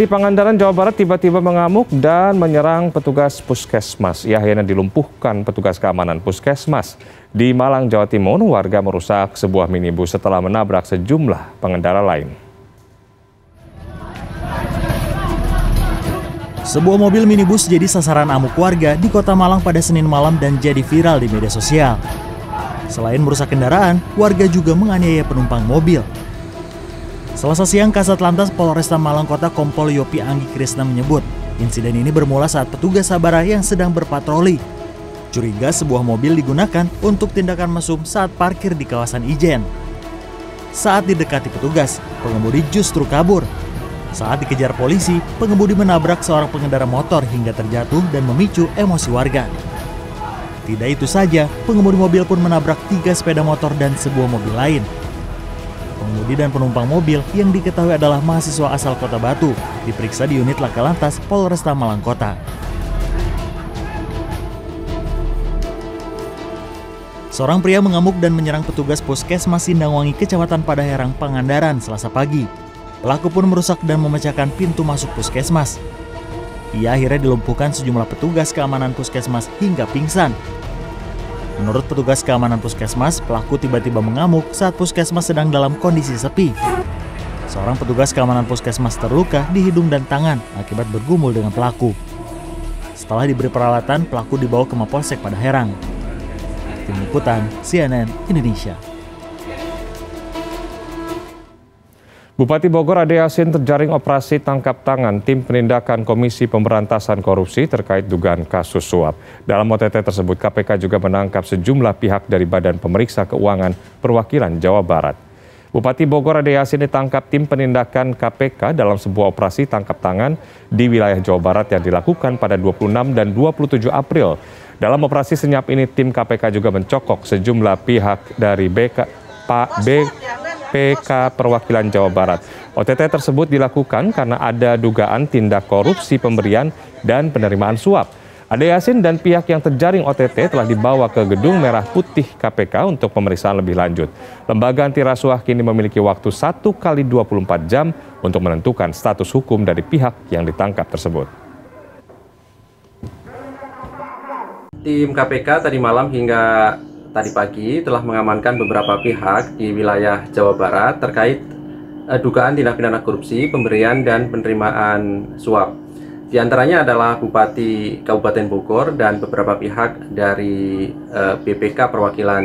Di Pangandaran, Jawa Barat tiba-tiba mengamuk dan menyerang petugas puskesmas. Ia akhirnya dilumpuhkan petugas keamanan puskesmas. Di Malang, Jawa Timur, warga merusak sebuah minibus setelah menabrak sejumlah pengendara lain. Sebuah mobil minibus jadi sasaran amuk warga di kota Malang pada Senin malam dan jadi viral di media sosial. Selain merusak kendaraan, warga juga menganiaya penumpang mobil. Selasa siang, Kasat Lantas Polresta Malang Kota Kompol Yopi Anggi Krisna menyebut, insiden ini bermula saat petugas Sabara yang sedang berpatroli. Curiga sebuah mobil digunakan untuk tindakan mesum saat parkir di kawasan Ijen. Saat didekati petugas, pengemudi justru kabur. Saat dikejar polisi, pengemudi menabrak seorang pengendara motor hingga terjatuh dan memicu emosi warga. Tidak itu saja, pengemudi mobil pun menabrak tiga sepeda motor dan sebuah mobil lain pengemudi dan penumpang mobil yang diketahui adalah mahasiswa asal Kota Batu, diperiksa di unit Laka Lantas Polresta Malang Kota. Seorang pria mengamuk dan menyerang petugas puskesmas Sindangwangi, Kecamatan Padaherang, Pangandaran, selasa pagi. Pelaku pun merusak dan memecahkan pintu masuk puskesmas. Ia akhirnya dilumpuhkan sejumlah petugas keamanan puskesmas hingga pingsan Menurut petugas keamanan puskesmas, pelaku tiba-tiba mengamuk saat puskesmas sedang dalam kondisi sepi. Seorang petugas keamanan puskesmas terluka di hidung dan tangan akibat bergumul dengan pelaku. Setelah diberi peralatan, pelaku dibawa ke Mapolsek pada Herang. Tim Liputan CNN Indonesia. Bupati Bogor Ade Yasin terjaring operasi tangkap tangan tim penindakan Komisi Pemberantasan Korupsi terkait dugaan kasus suap. Dalam OTT tersebut, KPK juga menangkap sejumlah pihak dari Badan Pemeriksa Keuangan Perwakilan Jawa Barat. Bupati Bogor Ade Yasin ditangkap tim penindakan KPK dalam sebuah operasi tangkap tangan di wilayah Jawa Barat yang dilakukan pada 26 dan 27 April. Dalam operasi senyap ini, tim KPK juga mencokok sejumlah pihak dari BK, Pak B, PK Perwakilan Jawa Barat. OTT tersebut dilakukan karena ada dugaan tindak korupsi pemberian dan penerimaan suap. Ade Yasin dan pihak yang terjaring OTT telah dibawa ke Gedung Merah Putih KPK untuk pemeriksaan lebih lanjut. Lembaga anti rasuah kini memiliki waktu 1 kali 24 jam untuk menentukan status hukum dari pihak yang ditangkap tersebut. Tim KPK tadi malam hingga tadi pagi telah mengamankan beberapa pihak di wilayah Jawa Barat terkait uh, dugaan tindak pidana korupsi, pemberian dan penerimaan suap. Di antaranya adalah Bupati Kabupaten Bogor dan beberapa pihak dari uh, BPK Perwakilan